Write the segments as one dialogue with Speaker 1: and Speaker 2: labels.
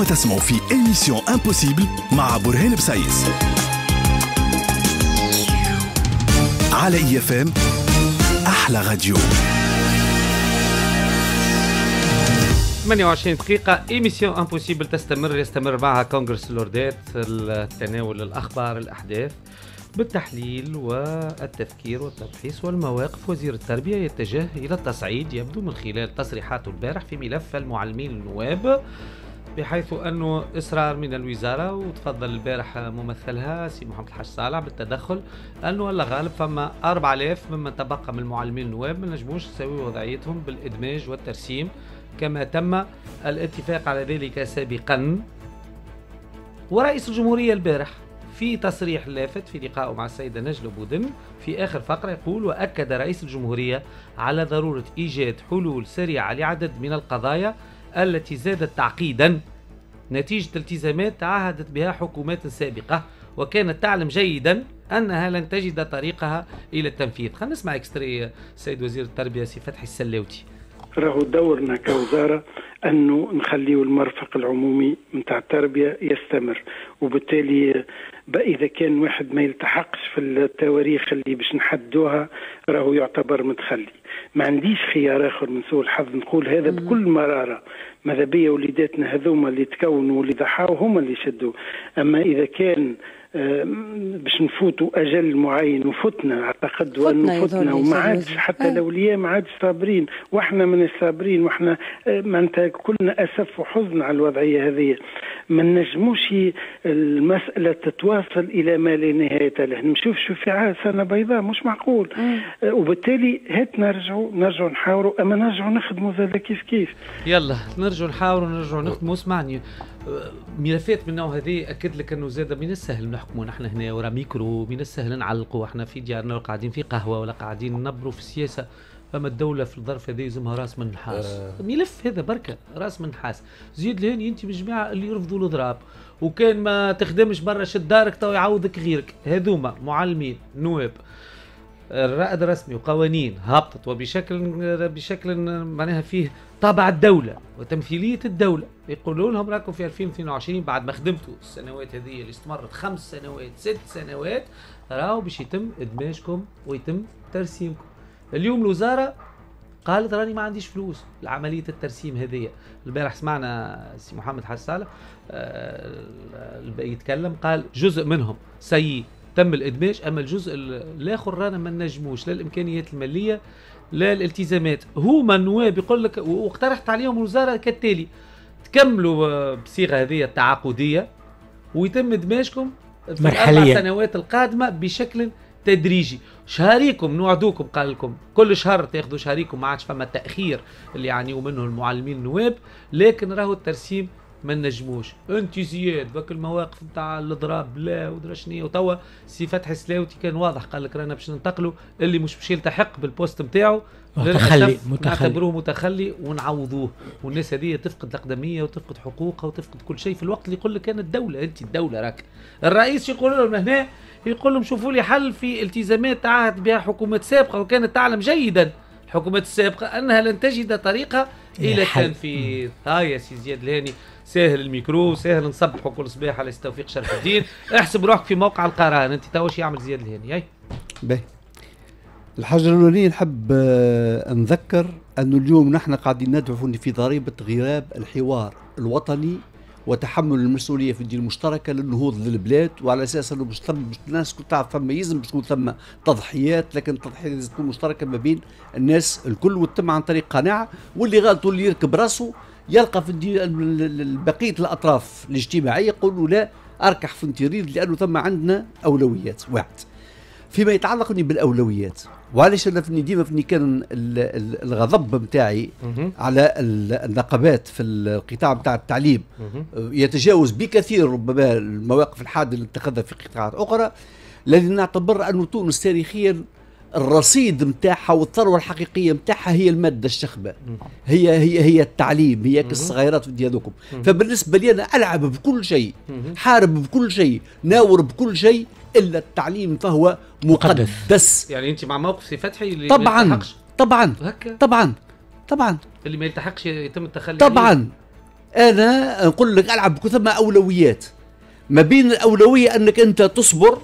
Speaker 1: أنتم تسمعوا في Émission Impossible مع برهان بسايس على IFM أحلى راديو.
Speaker 2: 28 دقيقة Émission Impossible تستمر يستمر معها كونغرس اللوردات تناول الأخبار الأحداث بالتحليل والتفكير والتبحيث والمواقف. وزير التربية يتجه إلى التصعيد يبدو من خلال تصريحاته البارح في ملف المعلمين النواب. بحيث أنه إصرار من الوزارة وتفضل البارح ممثلها سي محمد الحاج صالح بالتدخل أنه والله غالب فما 4000 ممن تبقى من المعلمين النواب ما نجموش يسوي وضعيتهم بالإدماج والترسيم. كما تم الاتفاق على ذلك سابقا. ورئيس الجمهورية البارح في تصريح لافت في لقائه مع السيدة نجلة بودن في آخر فقرة يقول وأكد رئيس الجمهورية على ضرورة إيجاد حلول سريعة لعدد من القضايا التي زادت تعقيدا. نتيجة التزامات تعهدت بها حكومات سابقة وكانت تعلم جيدا أنها لن تجد طريقها إلى التنفيذ. خلينا نسمع extrait السيد وزير التربية سي فتحي السلاوتي.
Speaker 3: راهو دورنا كوزارة أنه نخليو المرفق العمومي نتاع التربية يستمر. وبالتالي إذا كان واحد ما يلتحقش في التواريخ اللي باش نحدوها راهو يعتبر متخلي. ما عنديش خيار آخر من سوء الحظ نقول هذا بكل مرارة. ماذا بيا وليداتنا هذوما اللي تكونوا واللي ضحاوا هما اللي شدوا أما إذا كان باش نفوتوا أجل معين وفتنا أعتقد وانه فتنا وما عادش حتى آه. الاولياء ما عادش صابرين وإحنا من الصابرين وإحنا آه، معناتها كلنا أسف وحزن على الوضعية هذه. ما نجموش المسألة تتواصل إلى ما لا نهاية له. نشوف شو في سنة بيضاء مش معقول. آه. وبالتالي هات نرجعوا نرجعوا نحاوروا أما نرجعوا نخدموا زاد كيف كيف
Speaker 2: يلا نرجعوا نحاوروا نرجعوا نخدموا اسمعني. ملفات من النوع هذه أكد لك أنه زاد من السهل نحكموا نحن هنا ورا ميكرو من السهل نعلقوا إحنا في ديارنا قاعدين في قهوة ولا قاعدين ننبروا في السياسة. فما الدولة في الظرف هذا يلزمها رأس من نحاس آه. ملف هذا بركة رأس من نحاس زيد لهين أنت من الجماعة اللي يرفضوا الإضراب. وكان ما تخدمش برا شد دارك تو يعوضك غيرك. هذوما معلمين نواب الرائد الرسمي وقوانين هبطت وبشكل بشكل معناها فيه طابع الدولة وتمثيلية الدولة. يقولوا لهم راكم في 2022 بعد ما خدمتوا السنوات هذه اللي استمرت خمس سنوات ست سنوات راهو باش يتم إدماجكم ويتم ترسيمكم. اليوم الوزارة قالت راني ما عنديش فلوس لعملية الترسيم هذه. البارح سمعنا سي محمد حسالة آه يتكلم قال جزء منهم سيء تم الإدماج أما الجزء الآخر رانا ما نجموش. لا الإمكانيات المالية لا الالتزامات هما النواب يقول لك واقترحت عليهم الوزاره كالتالي تكملوا بصيغة هذه التعاقدية ويتم ادماجكم في الأربع سنوات القادمة بشكل تدريجي. شهريكم نوعدوكم قال لكم. كل شهر تاخذوا شهريكم ما عادش فما تأخير اللي يعانيوا منه المعلمين النواب لكن راهو الترسيم ما نجموش. انت زياد بك المواقف نتاع الاضراب لا ودرا شنو وتوا سي فتحي سلاوتي كان واضح قال لك رانا باش ننتقلوا اللي مش باش يلتحق بال poste نتاعو
Speaker 4: متخلي متخلي.
Speaker 2: نعتبروه متخلي ونعوضوه. والناس هذه تفقد الأقدمية وتفقد حقوقها وتفقد كل شيء. في الوقت اللي يقول لك أنا الدولة أنت الدولة راك. الرئيس يقول لهم هنا يقول لهم شوفوا لي حل في التزامات تعهد بها حكومات سابقة وكانت تعلم جيدا. الحكومات السابقة أنها لن تجد طريقه إلى التنفيذ. ها يا سي زياد الهاني. سهل الميكرو سهل نصبحوا كل صباح على توفيق شرف الدين. احسب روحك في موقع القران. انت تو يعمل زياد الهاني اي
Speaker 5: باهي. الحاجة الأولانية نحب آه، نذكر أنه اليوم نحن قاعدين ندعو في ضريبة غياب الحوار الوطني وتحمل المسؤولية في الدين المشتركة للنهوض للبلاد وعلى أساس أنه باش الناس تعرف ثم يلزم باش تكون ثم تضحيات لكن التضحيات لازم تكون مشتركة ما بين الناس الكل وتتم عن طريق قناعة واللي غلط واللي يركب راسه يلقى في بقية الأطراف الاجتماعية يقولوا لا أركح في انتريد لأنه ثم عندنا أولويات واحد فيما يتعلق بالأولويات وعلاش أنا فني ديما فني كان الغضب نتاعي على النقابات في القطاع نتاع التعليم يتجاوز بكثير ربما المواقف الحادة اللي اتخذها في قطاعات أخرى. لأن نعتبر أن تونس تاريخيا الرصيد نتاعها والثروة الحقيقية نتاعها هي المادة الشخبة. هي هي هي التعليم هي كالصغيرات في هذوكم فبالنسبة لي أنا ألعب بكل شيء حارب بكل شيء ناور بكل شيء إلا التعليم فهو مقدس.
Speaker 2: يعني أنت مع موقف سي فتحي اللي
Speaker 5: طبعا ما طبعا. طبعا طبعا.
Speaker 2: اللي ما يلتحقش يتم التخلي
Speaker 5: طبعا. أنا نقول لك ألعب ثم أولويات. ما بين الأولوية أنك أنت تصبر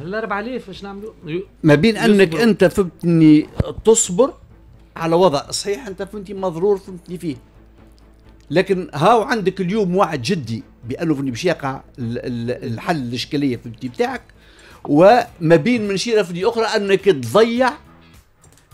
Speaker 2: ال 4000 إيش نعملوا؟
Speaker 5: ما بين أنك
Speaker 2: يصبر.
Speaker 5: أنت فهمتني تصبر على وضع صحيح أنت فهمتني مضرور فهمتني فيه. لكن هاو عندك اليوم وعد جدي بانه فهمتني باش يقع ال- ال- الحل الإشكالية فهمتني بتاعك. وما بين من شيره فهمتني أخرى أنك تضيع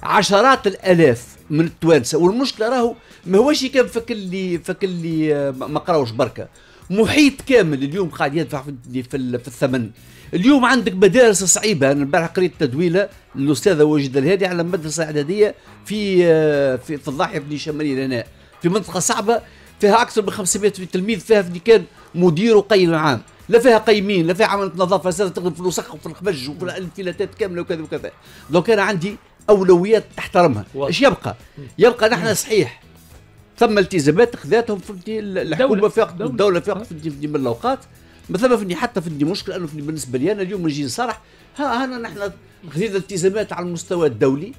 Speaker 5: عشرات الألاف من التوانسة. والمشكلة راهو ما هوش كان فك اللي فك اللي ما قراوش بركة. محيط كامل اليوم قاعد يدفع في الثمن. اليوم عندك مدارس صعيبة. أنا امبارح قريت تدوينه للأستاذة واجد الهادي على مدرسة إعدادية في آه، في, في الضاحيه في شمالي هنا في منطقة صعبة فيها أكثر من 500 تلميذ فيها في كان مدير وقيم عام. لا فيها قيمين لا فيها عملة نظافة لا تخدم في الوسخ وفي الخبج وفي الانفلاتات كاملة وكذا وكذا. دونك أنا عندي أولويات تحترمها. إيش يبقى؟ يبقى نحن صحيح. ثم التزامات خذاتهم في الحكومة
Speaker 2: دولة.
Speaker 5: في. الدولة في وقت من الأوقات. ما ثم فني حتى فني مشكلة أنه فني بالنسبة لي أنا اليوم نجي نصرح ها هنا نحن خذينا التزامات على المستوى الدولي.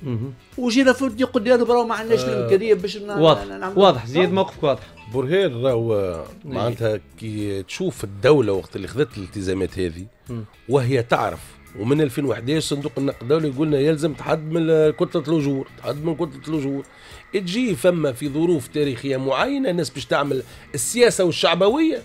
Speaker 5: وجينا فهمتني قلنا له برا ما عندناش الإمكانية باش
Speaker 2: واضح واضح زياد موقفك واضح.
Speaker 4: برهان راهو معناتها كي تشوف الدولة وقت اللي خذت الالتزامات هذه. وهي تعرف. ومن 2011 صندوق النقد الدولي يقول لنا يلزم تحد من كتلة الأجور تحد من كتلة الأجور. تجي فما في ظروف تاريخية معينة الناس باش تعمل السياسة والشعبوية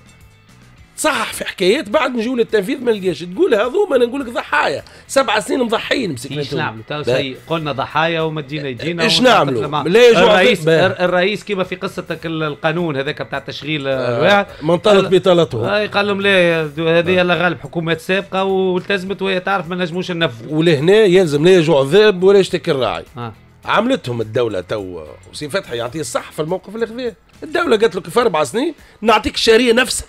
Speaker 4: صح في حكايات بعد نجيو للتنفيذ ما نلقاش تقول هذوما أنا نقول لك ضحايا. سبع سنين مضحيين
Speaker 2: إيش
Speaker 4: مسكنتهم
Speaker 2: نعملوا؟ تو
Speaker 4: لا.
Speaker 2: قلنا ضحايا وما تجينا يجينا ونتعاطف
Speaker 4: نعملوا؟ لا
Speaker 2: الرئيس الرئيس كما في قصتك ال- القانون هذاك بتاع تشغيل الواحد.
Speaker 4: من طالت بطالته
Speaker 2: اي قال لهم لا هذه يلا غالب حكومات سابقة والتزمت وهي تعرف ما نجموش ننفذوا.
Speaker 4: ولهنا يلزم لا يجوع الذئب ولا يشتكي الراعي.
Speaker 2: آه.
Speaker 4: عملتهم الدولة تو وسي فتحي يعطيه الصح في الموقف اللي خذاه الدولة قالت له كيف أربع سنين نعطيك الشهريه نفسها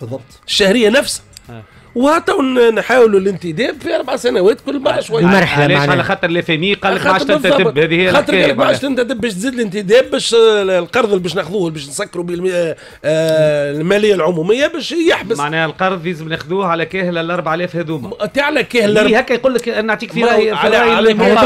Speaker 5: بالضبط
Speaker 4: الشهرية نفسها
Speaker 2: آه.
Speaker 4: وهاتوا نحاولوا الانتداب في أربع سنوات كل مرة شوي
Speaker 6: المرحلة
Speaker 2: علاش
Speaker 6: معناها.
Speaker 2: على خاطر ال FMI قال لك ما عادش تنتدب. هذه هي
Speaker 4: خاطر قال لك ما عادش. تنتدب باش تزيد الانتداب باش آه، القرض اللي باش ناخذوه اللي باش نسكروا به آه، آه، المالية العمومية باش يحبس
Speaker 2: معناها القرض لازم ناخذوه على كاهل ال 4000 هذوما
Speaker 4: تعالى كاهل
Speaker 2: اللي
Speaker 4: الأربع-
Speaker 2: هكا يقول لك نعطيك في راي في
Speaker 4: على على.
Speaker 6: على
Speaker 4: كاهل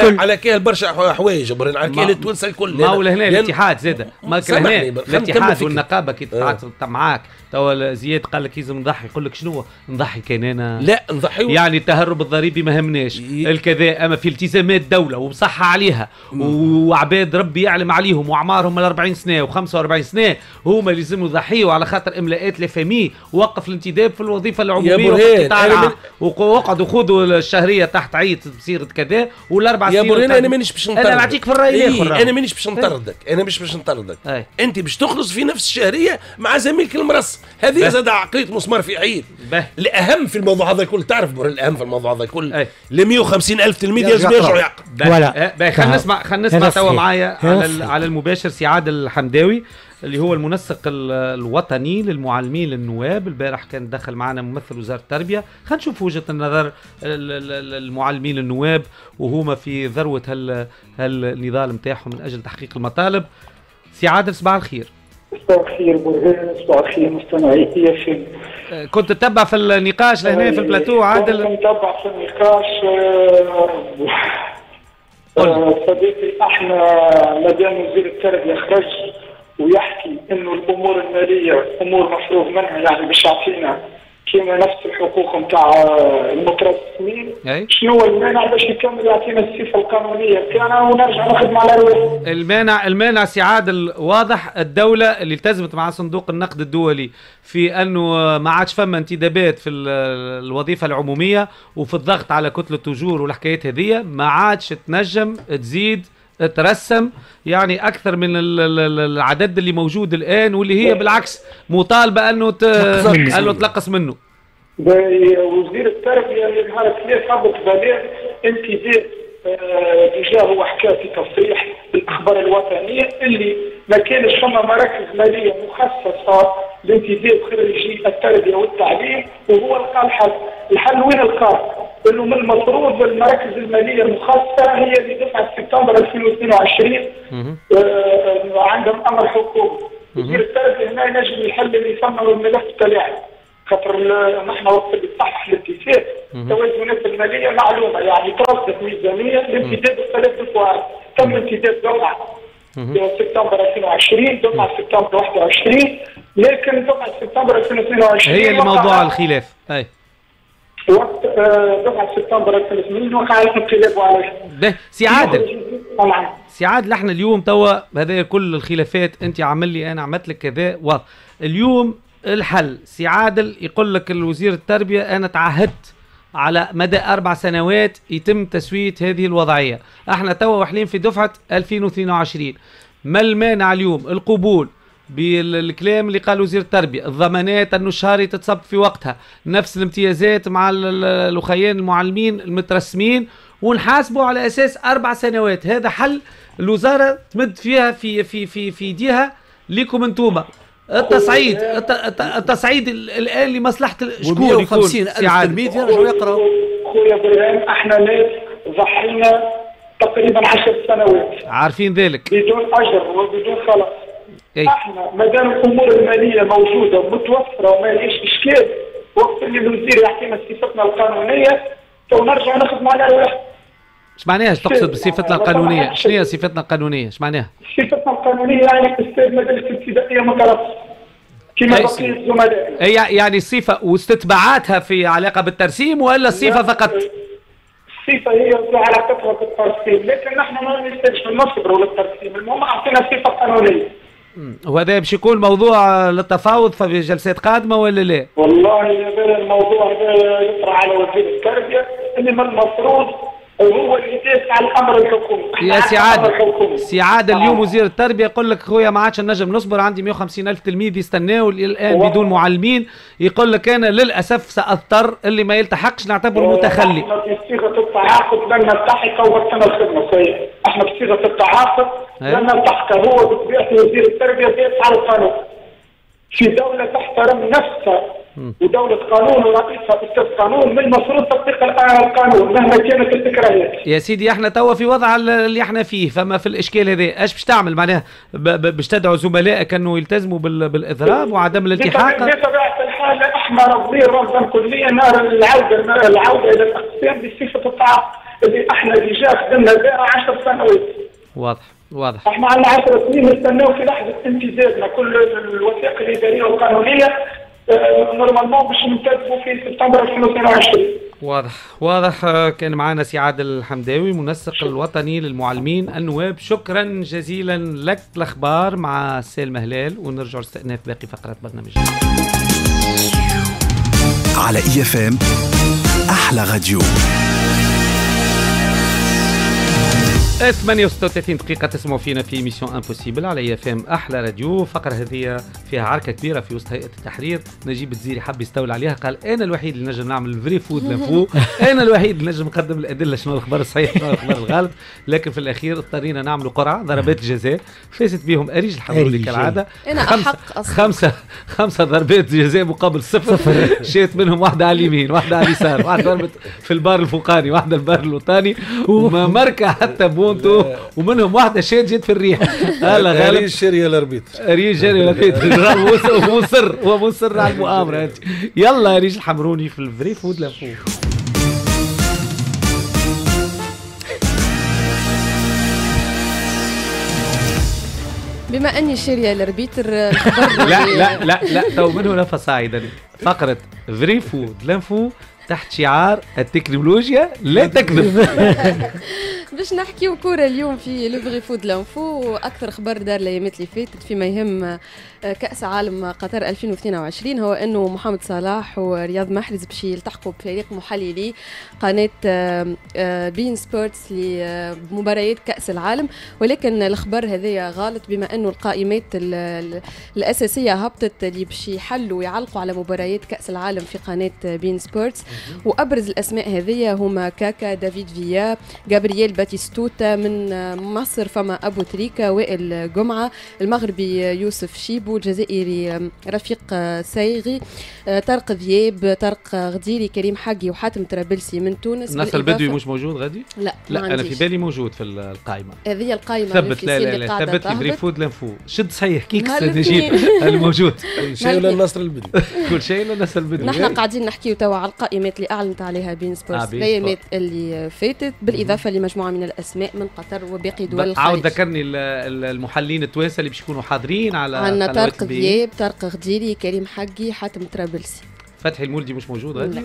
Speaker 4: على. على كاهل برشا حوايج على كاهل
Speaker 2: ما-
Speaker 4: التوانسه الكل
Speaker 2: ما هو لهنا الاتحاد زاد ما الاتحاد. والنقابة كي تتعاطف معاك توا زياد قال لك لازم نضحي يقول لك شنو نضحي كان أنا
Speaker 4: لا نضحيو
Speaker 2: يعني التهرب الضريبي ما همناش.
Speaker 4: ي-
Speaker 2: الكذا أما في التزامات دوله ومصحة عليها وعباد ربي يعلم عليهم وأعمارهم من 40 سنة و45 سنة هما اللي لازم يضحيوا على خاطر إملاءات لافامي وقف الانتداب في الوظيفة العمومية
Speaker 4: برهان،
Speaker 2: وفي القطاع
Speaker 4: أنا
Speaker 2: العام.
Speaker 4: من-
Speaker 2: وق- وقعدوا خذوا الشهرية تحت عيط بصيغه كذا والأربع
Speaker 4: يا
Speaker 2: سنين
Speaker 4: برهان أنا
Speaker 2: والتعديل.
Speaker 4: مانيش باش نطردك.
Speaker 2: أنا نعطيك في الرأي
Speaker 4: إيه،
Speaker 2: الآخر
Speaker 4: أنا مانيش باش نطردك. أنا مش باش نطردك. أنت باش تخلص في نفس الشهرية مع زميلك المرص. هذه. زاد عقليه مسمار في عيد. الاهم في الموضوع هذا الكل تعرف برهان الاهم في الموضوع هذا الكل
Speaker 2: أي.
Speaker 4: ل 150 ألف تلميذ يلزم يرجعوا
Speaker 5: يقرأ.
Speaker 4: يعقل
Speaker 6: ولا.
Speaker 2: خلينا
Speaker 6: هذا-
Speaker 2: نسمع خلينا نسمع توا. معايا على. على المباشر سي عادل الحمداوي اللي هو المنسق ال- الوطني للمعلمين للنواب البارح كان دخل معنا ممثل وزارة التربية خلينا نشوف وجهة النظر ال- ال- ال- المعلمين النواب وهما في ذروة هال هالنضال نتاعهم من أجل تحقيق المطالب سي عادل صباح الخير
Speaker 7: صباح الخير برهان صباح الخير مستمعي هي في
Speaker 2: آه، كنت تتبع في النقاش لهنا في البلاتو عادل؟
Speaker 7: كنت متابع في النقاش آه، آه، صديقي إحنا مدام وزير التربية خرج ويحكي إنه الأمور المالية أمور مفروغ منها يعني باش يعطينا كيما نفس الحقوق نتاع المترسمين.
Speaker 2: أي.
Speaker 7: شنو المانع باش يكمل يعطينا الصفة القانونية؟ بتاعنا ونرجع نخدم على رواحنا
Speaker 2: المانع المانع سي عادل واضح الدولة اللي التزمت مع صندوق النقد الدولي في أنه ما عادش فما انتدابات في ال- الوظيفة العمومية وفي الضغط على كتلة أجور والحكايات هذية ما عادش تنجم تزيد ترسم يعني أكثر من ال- ال- ال- العدد اللي موجود الآن واللي هي بالعكس مطالبة أنه ت...
Speaker 6: منه.
Speaker 2: أنه تنقص منه
Speaker 7: وزير التربية اللي نهار ثلاث هبط بلاغ أنت دير آه، déjà هو حكى في تصريح بالاخبار الوطنية اللي ما كانش فما مراكز مالية مخصصة لانتداب خريجي التربيه والتعليم وهو لقى الحل، الحل وين لقاه؟ إنه من المفروض المراكز المالية المخصصه هي اللي دفعت سبتمبر 2022 آه، عندهم أمر حكومي وزير التربيه هنا ينجم يحل اللي يسمى الملف تاعي خاطر نحن وقت اللي تصحح الاتفاق التوازنات المالية معلومة يعني ترصد ميزانية لامتداد الثلاث دفعات. تم امتداد دفعة. سبتمبر 2020 دفعة سبتمبر 21 لكن دفعه سبتمبر 2022
Speaker 2: هي اللي موضوع الخلاف. أي.
Speaker 7: وقت دفعه سبتمبر 2020 وقع الانقلاب عليه.
Speaker 2: به سي عادل. سي عادل إحنا اليوم توا هذا كل الخلافات انت عامل لي أنا عملت لك كذا و اليوم الحل. سي عادل يقول لك الوزير التربية أنا تعهدت على مدى أربع سنوات يتم تسوية هذه الوضعية. إحنا توا واحلين في دفعة 2022 ما المانع اليوم؟ القبول. بالكلام اللي قال وزير التربية. الضمانات أنه الشهري تتصب في وقتها. نفس الامتيازات مع ال- ال- الاخيان المعلمين المترسمين ونحاسبوا على أساس أربع سنوات. هذا حل الوزارة تمد فيها في في في في إيديها ليكم أنتوما. التصعيد الت- الت- التصعيد ال- الآن لمصلحة شكون يكون
Speaker 5: 150
Speaker 2: سي
Speaker 5: ألف
Speaker 2: عادل؟
Speaker 5: تلميذ يرجعوا يقرأوا.
Speaker 7: خويا برهان إحنا ناس ضحينا تقريبا 10 سنوات.
Speaker 2: عارفين ذلك.
Speaker 7: بدون أجر وبدون خلاص.
Speaker 2: اي
Speaker 7: إحنا ما دام الأمور المالية موجودة ومتوفرة وما ليش إشكال وقت اللي الوزير يعطينا صفتنا القانونية تو نرجع نخدموا على رواحنا
Speaker 2: إيش معناها؟ تقصد بصفتنا القانونية؟ شنو هي صفتنا القانونية؟ إيش معناها؟
Speaker 7: صفتنا القانونية يعني أستاذ مدارس ابتدائيه متربص كما
Speaker 2: أي
Speaker 7: بقية الزملاء
Speaker 2: هي يعني الصفه واستتباعاتها في علاقة بالترسيم ولا الصفه فقط؟
Speaker 7: الصفه هي في علاقتها بالترسيم لكن نحن ما نحتاجش نصبروا للترسيم المهم أعطينا صفة قانونية.
Speaker 2: وهذا باش يكون موضوع للتفاوض في جلسات قادمة ولا لا؟
Speaker 7: والله الموضوع هذا يطرح على وزير التربية اللي من المفروض هو اللي يدافع عن الامر الحكومي
Speaker 2: يا. سي عادل
Speaker 7: آه.
Speaker 2: اليوم وزير التربية يقول لك خويا ما عادش نجم نصبر عندي 150 ألف تلميذ يستناو
Speaker 7: الآن.
Speaker 2: بدون معلمين يقول لك أنا للأسف سأضطر اللي ما يلتحقش نعتبره متخلي
Speaker 7: إحنا في صيغة التعاقد لن نلتحق وقتنا الخدمة إحنا في صيغة التعاقد
Speaker 2: إيه.
Speaker 7: لن نلتحق هو بطبيعة وزير التربية بيسعى على القانون في دولة تحترم نفسها ودولة قانون ورئيسها أستاذ قانون من المفروض تطبيق القانون مهما كانت التكرارات
Speaker 2: يا سيدي إحنا توا في وضع اللي إحنا فيه فما في الإشكال هذا. إيش باش تعمل؟ معناها باش تدعو زملائك إنه يلتزموا بال- بالإضراب وعدم الالتحاق؟
Speaker 7: بطبيعة الحال إحنا رافضين رفضا كليا. العودة العودة إلى الأقسام بصفة التعاقد اللي إحنا déjà خدمنا بها 10 سنوات.
Speaker 2: واضح واضح.
Speaker 7: إحنا عندنا 10 سنين نستناو في لحظة انتدابنا. كل الوثائق الإدارية والقانونية normalement باش ننتدبوا في سبتمبر 2022
Speaker 2: واضح. واضح آه، كان معنا سي عادل الحمداوي منسق الوطني للمعلمين النواب. شكرا جزيلا لك الأخبار مع سالم هلال ونرجع لاستئناف باقي فقرات برنامجنا
Speaker 1: على IFM أحلى راديو.
Speaker 2: 38 دقيقة تسمعوا فينا في Mission Impossible على IFM أحلى راديو. فقرة هذه فيها عركة كبيرة في وسط هيئة التحرير. نجيب الزيري حب يستولي عليها قال أنا الوحيد اللي نجم نعمل vrai ou de l'info أنا الوحيد اللي نجم نقدم الأدلة شنو الاخبار الصحيح شنو الاخبار الغالط لكن في الأخير اضطرينا نعملوا قرعة ضربات جزاء. فازت بهم أريج
Speaker 6: أريج.
Speaker 2: كالعادة.
Speaker 8: أنا
Speaker 2: خمسة
Speaker 8: أحق أصلاً.
Speaker 2: خمسة خمسة ضربات جزاء مقابل صفر. شات منهم واحدة على اليمين واحدة على اليسار واحدة ضربت في البار الفوقاني واحدة البار الوطاني وما ماركة حتى بونتو ومنهم واحدة شات جت في الريح. هلا غالب.
Speaker 4: غالب شريه الأربيت.
Speaker 2: ريج لقيت هو مصر هو مصر على المؤامرة. هذه. يلا ريج الحمروني في الفري فود لفو
Speaker 8: بما أني شاريه ال arbitre
Speaker 2: لا لا لا لا تو من هنا فصاعدا فقرة vrai ou faux de l'info تحت شعار التكنولوجيا لا تكذب.
Speaker 8: باش نحكيو كوره اليوم في le vrai ou faux de l'info وأكثر خبر دار الايامات اللي فاتت فيما يهم آه، كأس عالم قطر 2022 هو أنه محمد صلاح ورياض محرز باش يلتحقوا بفريق محللي قناة آه، آه، beIN Sports لمباريات كأس العالم. ولكن الخبر هذايا غلط بما أنه القائمات ال- ال- الأساسية هبطت اللي باش يحللوا ويعلقوا على مباريات كأس العالم في قناة beIN Sports. وأبرز الأسماء هذيا هما كاكا دافيد فيا جابرييل باتيستوتا من مصر فما أبو تريكا وائل جمعة. المغربي يوسف شيبو الجزائري رفيق سايغي طارق ذياب طارق غديري كريم حقي وحاتم طرابلسي من تونس. بالإضافة-
Speaker 2: البدوي مش موجود غادي؟
Speaker 8: لا
Speaker 2: لا
Speaker 8: ما
Speaker 2: أنا في. بالي موجود في القائمة.
Speaker 8: هذه القائمة
Speaker 2: ثبت لا لا لا ثبت لي فري
Speaker 8: تهبط.
Speaker 2: فود لانفو شد صحيح كيكس
Speaker 8: نهار
Speaker 2: نجيب. الموجود
Speaker 4: كل شيء ولا النصر البدوي.
Speaker 2: كل شيء الناس البدوي.
Speaker 8: نحن قاعدين نحكيو توا على القائمات اللي أعلنت عليها بين
Speaker 2: آه،
Speaker 8: سبورتس
Speaker 2: بين
Speaker 8: الايامات اللي فاتت بالإضافة من الأسماء من قطر وباقي دول
Speaker 2: عاود
Speaker 8: الخليج
Speaker 2: ذكرني ال- ال- المحللين التوانسة اللي باش يكونوا حاضرين على
Speaker 8: عندنا طارق. ذياب طارق غديري كريم حقي حاتم طرابلسي
Speaker 2: فتحي المولدي مش موجود
Speaker 8: لا.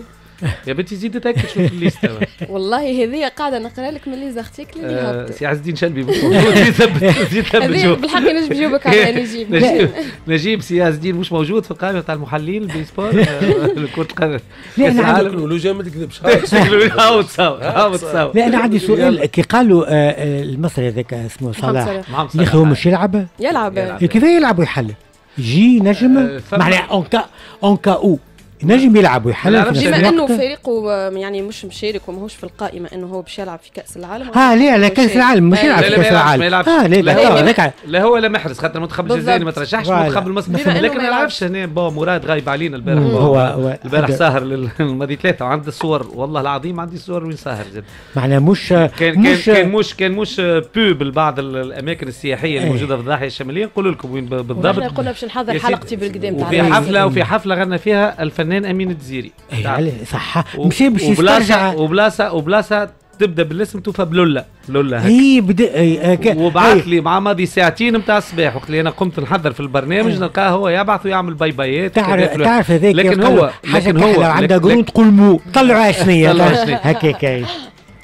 Speaker 2: يا بنتي زيد تأكد شوف الليسته
Speaker 8: والله هذه قاعدة نقرأ لك من les articles اللي
Speaker 2: آه،
Speaker 8: هبطوا
Speaker 2: سي عز الدين شلبي مش موجود زيد ثبت زيد ثبت
Speaker 8: هذه
Speaker 2: شوف
Speaker 8: بالحق نجم نجاوبك على نجيب.
Speaker 2: نجيب. نجيب. سي عز الدين مش موجود في القائمة تاع المحللين البي سبور آه، كره القدم
Speaker 6: لا أنا عندي
Speaker 2: العالم.
Speaker 4: تكنولوجيا ما تكذبش.
Speaker 2: هاوت ساو هاوت ساو
Speaker 6: لا أنا عندي سؤال. كي قالوا آه، المصري هذاك اسمه صلاح يا
Speaker 2: أخي.
Speaker 6: هو مش يلعب؟
Speaker 8: يلعب.
Speaker 6: كيف يلعب ويحل؟ يجي نجم؟ معناها اون كا اون كا أو. نجم يلعب ويحل
Speaker 2: لا،
Speaker 6: في
Speaker 8: بما
Speaker 6: إنه.
Speaker 8: فريقه يعني مش مشارك وماهوش في القائمة إنه هو باش يلعب في كأس العالم
Speaker 6: ها لا لا كأس العالم مش. يلعب في
Speaker 2: كأس يلعبش،
Speaker 6: العالم
Speaker 2: يلعبش.
Speaker 6: آه لا
Speaker 2: لا،
Speaker 6: لا
Speaker 8: هو-
Speaker 2: لا محرز خاطر المنتخب. الجزائري ما ترشحش. المنتخب المصري لكن
Speaker 8: ما
Speaker 2: نعرفش هنا با مراد غايب علينا البارح
Speaker 6: هو
Speaker 2: البارح ساهر للماضي ثلاثة وعندي الصور والله العظيم عندي الصور وين ساهر زاد
Speaker 6: معناها مش
Speaker 2: كان كان
Speaker 6: مش
Speaker 2: كان مش كان مش بوب لبعض ال- الأماكن السياحية اللي
Speaker 6: إيه.
Speaker 2: موجوده في الضاحية الشمالية نقول لكم وين بالضبط
Speaker 8: قلنا باش نحضر حلقتي. بالقدام تاع
Speaker 2: وفي
Speaker 8: العالم.
Speaker 2: حفله وفي حفلة غنى فيها الفنان أمين الجزيري
Speaker 6: إيه،
Speaker 2: تعرف.
Speaker 6: عليه صح
Speaker 2: و-
Speaker 6: مشي باش
Speaker 2: وبلاصه
Speaker 6: يسترجع
Speaker 2: وبلاصه وبلاصة تبدأ بالاسم توفى بلولا لولا هكا
Speaker 6: اي بدا إي، هكا.
Speaker 2: وبعث. لي مع ماضي ساعتين نتاع الصباح وقت اللي أنا قمت نحضر في البرنامج
Speaker 6: إيه.
Speaker 2: نلقاه هو يبعث ويعمل باي بايات
Speaker 6: تعرف. تعرف هذاك
Speaker 2: لكن هو لكن هو
Speaker 6: قرون
Speaker 2: لك-
Speaker 6: تقول مو طلعوا شنية
Speaker 2: طلعوا شنية.
Speaker 6: هكا كاي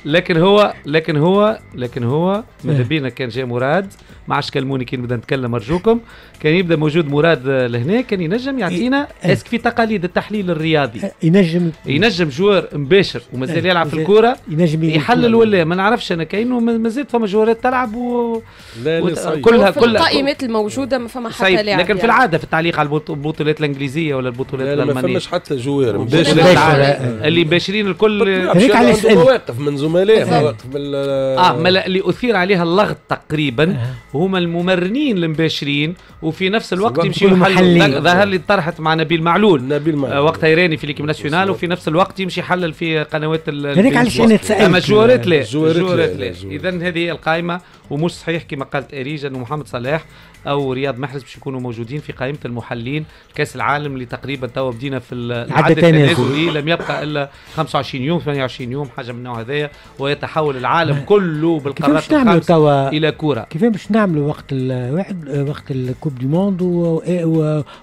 Speaker 2: لكن هو لكن هو لكن هو ماذا
Speaker 6: إيه.
Speaker 2: بينا كان جاي مراد ما عادش كلموني كي نبدا نتكلم ارجوكم كان يبدا موجود مراد لهنا كان ينجم يعطينا
Speaker 6: إيه.
Speaker 2: اسك في تقاليد التحليل الرياضي
Speaker 6: ينجم
Speaker 2: ينجم جوار مباشر ومازال
Speaker 6: إيه.
Speaker 2: يلعب في
Speaker 6: مازال-
Speaker 2: الكورة
Speaker 6: ينجم
Speaker 2: يحلل ولا ما نعرفش أنا كاين ومازال فما جوارات تلعب و...
Speaker 4: لا
Speaker 2: وت-
Speaker 4: لا صحيح.
Speaker 2: كلها
Speaker 8: في
Speaker 2: كلها
Speaker 8: القائمات الموجودة ما فما حتى لاعب
Speaker 2: لكن في
Speaker 8: يعني.
Speaker 2: العادة في التعليق على البط- البطولات الإنجليزية ولا البطولات
Speaker 4: لا لا ما
Speaker 2: الألمانية
Speaker 4: فماش حتى جوار
Speaker 6: مباشر.
Speaker 2: اللي مباشرين الكل
Speaker 6: هذيك على
Speaker 4: عنده
Speaker 6: سؤال.
Speaker 4: مواقف بال
Speaker 2: آه ما اللي اثير عليها اللغط تقريبا. هما الممرنين المباشرين وفي نفس الوقت
Speaker 6: محليين.
Speaker 2: ظ- ظهر لي طرحت مع نبيل معلول؟
Speaker 4: نبيل معلول.
Speaker 2: آه وقتها يراني في ليكيب ناسيونال وفي نفس الوقت يمشي يحلل في قنوات ال
Speaker 6: هذيك علاش. أنا تسالت
Speaker 2: أما جوارات لا
Speaker 4: جوارات لا،.
Speaker 2: اذا هذه القائمة. ومش صحيح كما قالت اريج انه محمد صلاح أو رياض محرز باش يكونوا موجودين في قائمة المحللين كأس العالم اللي تقريبا توا بدينا في ال- العد
Speaker 6: التا
Speaker 2: التنازلي. لم يبقى إلا 25 يوم 28 يوم حاجة من النوع هذايا ويتحول العالم كله بالقارات
Speaker 6: نعملوا
Speaker 2: الخمس
Speaker 6: توا؟
Speaker 2: إلى كورة.
Speaker 6: كيف باش نعملوا وقت الواحد وقت ال Coupe du Monde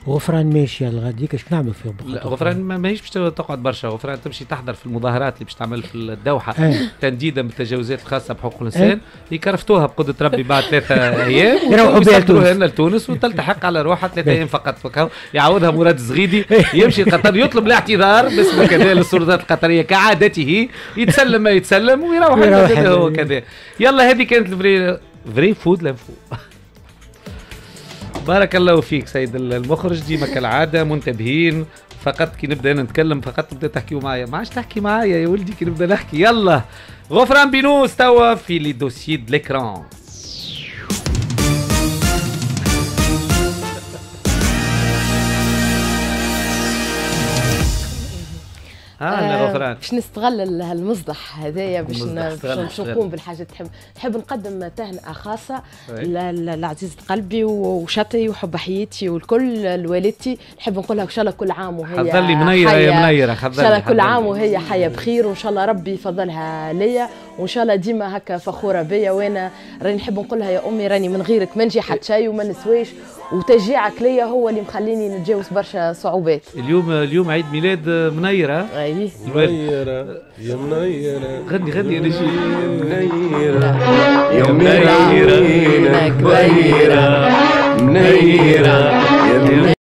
Speaker 6: وغفران ماشيه الغاديك اش نعملوا فيه
Speaker 2: غفران ما ماهيش باش تقعد برشا غفران تمشي تحضر في المظاهرات اللي باش تعمل في الدوحة.
Speaker 6: إيه.
Speaker 2: تنديدا بالتجاوزات الخاصة بحقوق الإنسان يكرفتوها بقدره ربي بعد ثلاثة أيام
Speaker 6: يروحوا بها لتونس.
Speaker 2: لنا لتونس وتلتحق على روحها ثلاثة
Speaker 6: إيه.
Speaker 2: أيام فقط يعاودها مراد الزغيدي يمشي قطر يطلب الاعتذار باسمه كذا للسلطات القطرية كعادته يتسلم ما يتسلم ويروح. هو كذا يلا هذه كانت ال vrai vrai faux de l'info بارك الله فيك سيد المخرج ديما كالعادة منتبهين فقط كي نبدأ أنا نتكلم فقط تبدا تحكيوا معايا ما عادش تحكي معايا يا ولدي كي نبدأ نحكي يلا غفران بينوس توا في لي دوسيي د ليكران غفران
Speaker 8: باش نستغل ال- هالمصدح هذايا باش باش. نقوم بالحاجة تحب نحب نقدم تهنئة خاصة
Speaker 2: أي.
Speaker 8: ل- ل- لعزيزة قلبي وشطي وحب حياتي والكل لوالدتي نحب نقول لها إن شاء الله كل عام وهي
Speaker 2: حضر لي منيرة يا.
Speaker 8: منيرة
Speaker 2: إن
Speaker 8: شاء الله كل عام. وهي حية بخير وإن شاء الله ربي يفضلها ليا وإن شاء الله ديما هكا فخورة بيا وأنا راني نحب نقول لها يا أمي راني من غيرك ما نجي حتى شيء وما نسواش وتشجيعك ليا هو اللي مخليني نتجاوز برشا صعوبات.
Speaker 2: اليوم اليوم عيد ميلاد
Speaker 8: منيرة.
Speaker 2: أي.
Speaker 4: منيرة. يا منيرة.
Speaker 2: غني غني يا نجيب
Speaker 4: منيرة.
Speaker 2: يا
Speaker 8: منيرة. كبيرة
Speaker 4: منيرة.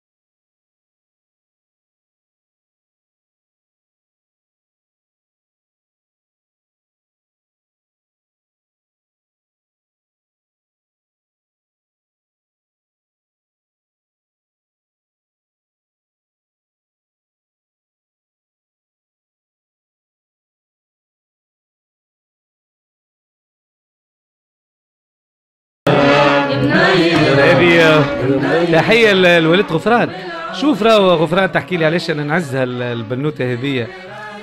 Speaker 2: تحية ل- لوليد غفران. شوف راهو غفران تحكي لي علاش أنا نعزها ال- البنوتة هذية.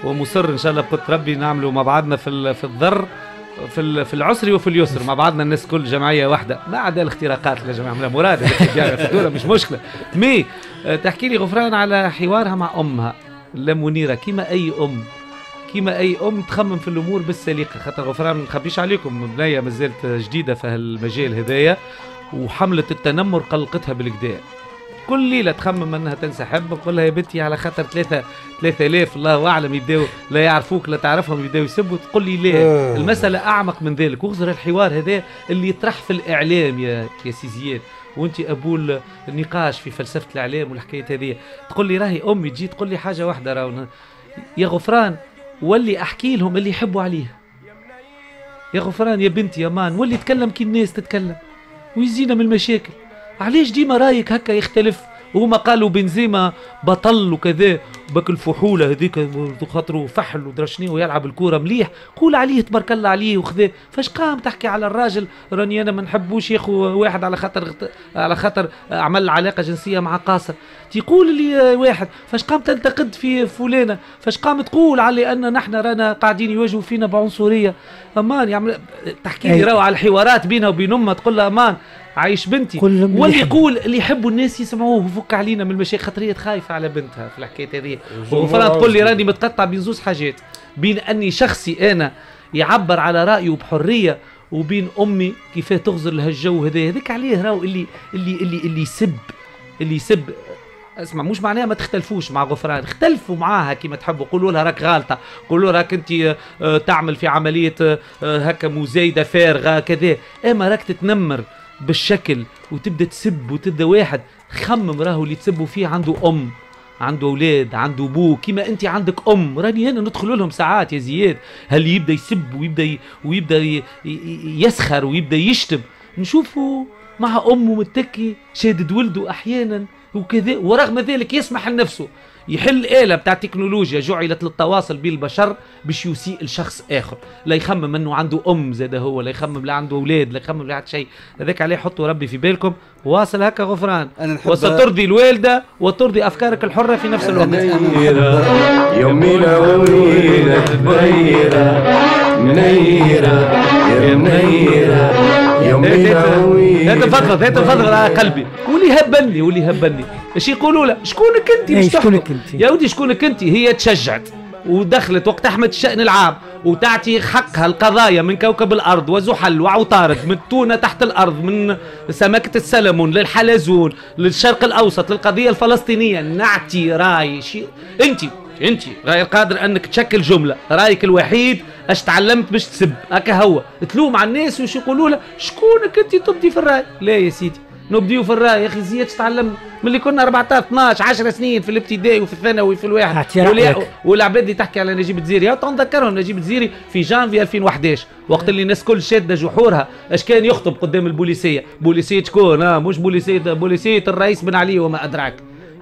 Speaker 2: ومصر إن شاء الله بقدر ربي نعملوا مع بعضنا في في الضر في في العسر وفي اليسر مع بعضنا الناس كل جمعية واحدة. ما عدا الاختراقات اللي جماعة مراد مش مشكلة. مي آه، تحكي لي غفران على حوارها مع أمها منيرة كيما أي أم. كيما أي أم تخمم في الأمور بالسليقة. خاطر غفران ما نخبيش عليكم بنية مازالت جديدة في هالمجال هذايا. وحمله التنمر قلقتها بالكدا كل ليلة تخمم إنها تنسحب نقول لها يا بنتي على خاطر ثلاثة 3000 الله أعلم يبداو لا يعرفوك لا تعرفهم يبداو يسبوا. تقول لي لا
Speaker 4: آه.
Speaker 2: المسألة أعمق من ذلك. واغزر الحوار هذا اللي يطرح في الإعلام يا يا سي زياد وأنت أبو ال- النقاش في فلسفة الإعلام والحكايه هذه. تقول لي راهي أمي تجي تقول لي حاجة واحدة راهو. يا غفران ولي أحكي لهم اللي يحبوا عليه. يا غفران يا بنتي يا مان ولي تكلم كي الناس تتكلم. ويزينا من المشاكل. علاش ديما رايك هكا يختلف؟ وهما قالوا بنزيما بطل وكذا. بك الفحوله هذيك خاطرو فحل ودرشني ويلعب الكورة مليح. قول عليه تبارك الله عليه وخذا. فاش قام تحكي على الراجل راني أنا ما نحبوش ياخو واحد على خاطر على خاطر عمل علاقة جنسية مع قاصر. تيقول لي واحد فاش قام تنتقد في فلانة؟ فاش قام تقول على أن نحن رانا قاعدين يواجهوا فينا بعنصرية. أمان يعمل تحكي لي. راهو على الحوارات بينها وبين أمها تقول لها أمان عايش بنتي. واللي. يقول اللي يحبوا الناس يسمعوه وفك علينا من المشاكل خاطر هي خايفه على بنتها في الحكاية هذه. وفرا تقول لي راني متقطع بين زوز حاجات بين أني شخصي أنا يعبر على رأيه بحرية وبين أمي كيفاه تغزر لها الجو هذا. هذاك عليه راهو اللي اللي اللي اللي يسب اللي يسب. اسمع مش معناها ما تختلفوش مع غفران. اختلفوا معاها كما تحبوا. قولوا لها راك غالطة. قولوا لها راك انت آه، تعمل في عملية آه، هكا مزايدة فارغة كذا. أما راك تتنمر. بالشكل وتبدأ تسب وتبدأ واحد خمم راهو اللي تسبوا فيه عنده أم عنده أولاد عنده أبوه كيما أنت عندك أم راني أنا ندخل لهم ساعات يا زياد هل يبدأ يسب ويبدأ ي... ويبدأ. ي- يسخر ويبدأ يشتم نشوفه مع أمه متكي شادد ولده أحيانا وكذا ورغم ذلك يسمح لنفسه يحل آلة بتاع تكنولوجيا جعلت للتواصل بين البشر باش يسيء لشخص آخر. لا يخمم أنه عنده أم زاد هو لا يخمم لا عنده أولاد لا يخمم لا عنده شيء. هذاك عليه حطوا ربي في بالكم. واصل هكا غفران. وسترضي الوالدة وترضي أفكارك الحرة في نفس الوقت.
Speaker 9: يومينا ومينا بريرة منيرة يا منيرة يومينا ومينا
Speaker 2: هات فضلت على قلبي. واللي هبني واللي هبني. إيش يقولوا له شكونك انت
Speaker 6: إيه،
Speaker 2: مش
Speaker 6: شكونك؟ أنت؟
Speaker 2: يا ودي شكونك انت؟ هي تشجعت ودخلت وقت أحمد الشأن العام وتعطي حقها القضايا من كوكب الأرض وزحل وعطارد من تونه تحت الأرض من سمكة السلمون للحلزون للشرق الأوسط للقضية الفلسطينية. نعطي رأي شيء انت انت غير قادر أنك تشكل جملة. رأيك الوحيد أش تعلمت باش تسب. هكا هو. تلوم على الناس وش يقولوا له. شكونك انت تبدي في الرأي؟ لا يا سيدي. نبديو في الراي يا أخي زياد تعلمنا ملي كنا 14 12 10 سنين في الابتدائي وفي الثانوي في الواحد. والعباد اللي تحكي على نجيب الزيري يا تنذكرهم نجيب الزيري في جانفي 2011 وقت اللي الناس كل شاده جحورها اش كان يخطب قدام البوليسية؟ بوليسية شكون؟ آه مش بوليسيه بوليسية الرئيس بن علي وما أدراك.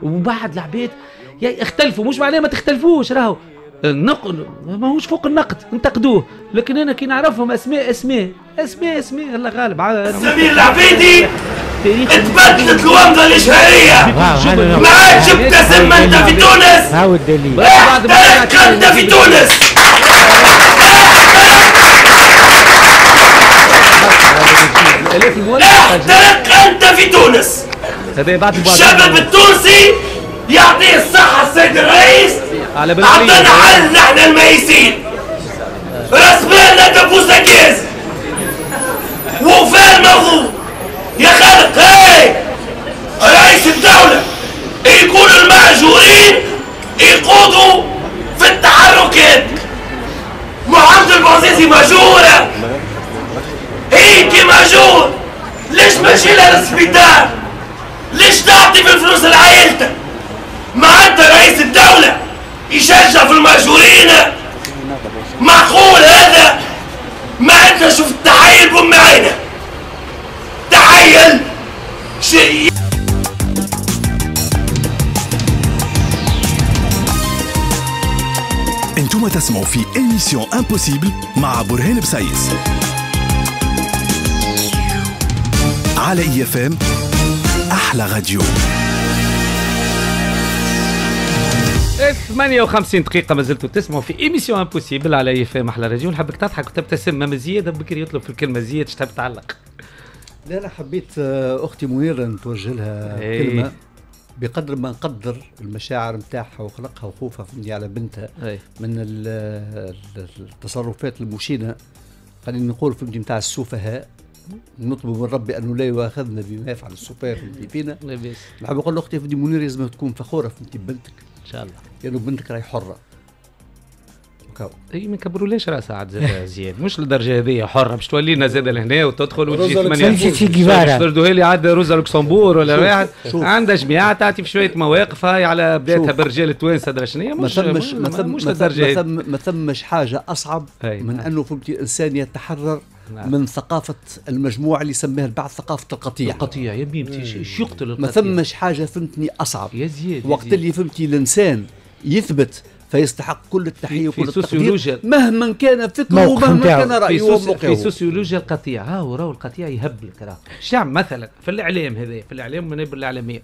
Speaker 2: ومن بعد العباد اختلفوا مش معناه ما تختلفوش راهو. النقد ما هوش فوق النقد انتقدوه. لكن أنا كي نعرفهم اسماء أسماء اسماء أسماء الله غالب على
Speaker 9: سمير العبيدي!
Speaker 2: تاريخ
Speaker 9: الإشهارية.
Speaker 6: واو، هذا
Speaker 9: ما عادش ابتسم أنت في تونس.
Speaker 6: هاو الدليل.
Speaker 9: احترق أنت في تونس. احترق أنت في تونس. الشباب التونسي يعطيه الصحة السيد الرئيس.
Speaker 2: بلدية
Speaker 9: حل نحن الميسين. رأس بالنا كيس وفاء الموضوع يا خالق هاي! رئيس الدولة يكون المأجورين يقودوا في التحركات محمد البعزيزي مأجورة هيك مأجور ليش ماشي لها للسبيطار ليش تعطي في الفلوس لعائلتك ما انت رئيس الدولة يشجع في المأجورين. معقول؟
Speaker 1: تسمعوا في Émission Impossible مع برهان بسايس على I FM أحلى راديو
Speaker 2: 58 دقيقة ما زلتوا تسمعوا في Émission Impossible على IFM أحلى راديو. نحبك تضحك وتبتسم ما زيادة بكري يطلب في الكلمة زيادة تحب تعلق؟
Speaker 5: لا أنا حبيت آه، أختي منيرة نتوجه لها
Speaker 2: إيه.
Speaker 5: كلمة. بقدر ما نقدر المشاعر نتاعها وخلقها وخوفها فهمتني على بنتها.
Speaker 2: أي.
Speaker 5: من ال- ال- التصرفات المشينه خلينا نقول فهمتي نتاع السفهاء نطلب من ربي انه لا يؤاخذنا بما يفعل السفهاء فهمتي فينا. نحب نقول لاختي فهمتي منيره لازم تكون فخورة فهمتي ببنتك
Speaker 2: إن شاء الله.
Speaker 5: لأنه بنتك راهي حرة. وكاو
Speaker 2: إي ما نكبروليش راسها عاد زاد زياد مش للدرجه هذه حرة باش تولي لنا زاد لهنا وتدخل وتجي
Speaker 6: كيفارة.
Speaker 2: باش تردوها لي عاد روزا لوكسمبور ولا
Speaker 5: شوف،
Speaker 2: واحد
Speaker 5: شوف.
Speaker 2: عندها جماعة تعطي في شوية مواقف هاي على بدايتها
Speaker 5: شوف.
Speaker 2: بالرجال التوانسة درا شنو هي
Speaker 5: ما
Speaker 2: مش
Speaker 5: ثمش ما
Speaker 2: مش, مش
Speaker 5: ما
Speaker 2: للدرجه
Speaker 5: ما ما ثمش حاجة
Speaker 2: أصعب.
Speaker 5: من أنه فهمتي الانسان يتحرر
Speaker 2: نعم.
Speaker 5: من ثقافة المجموعة اللي يسميها البعض ثقافة القطيع
Speaker 2: القطيع يا بيمتي ايش- يقتل
Speaker 5: ما
Speaker 2: القطيع
Speaker 5: ثمش حاجة فهمتني أصعب
Speaker 2: يا زياد يا
Speaker 5: وقت. اللي فهمتي الإنسان يثبت فيستحق كل
Speaker 2: التحية
Speaker 5: وكل التقدير مهما كان فكره ومهما. كان رأيه
Speaker 2: سوسي في
Speaker 5: وموقعه
Speaker 2: سوسيولوجيا القطيع. ها هو راهو القطيع يهبلك راه إيش يعمل مثلا في الإعلام هذا في الإعلام المنابر الإعلامية.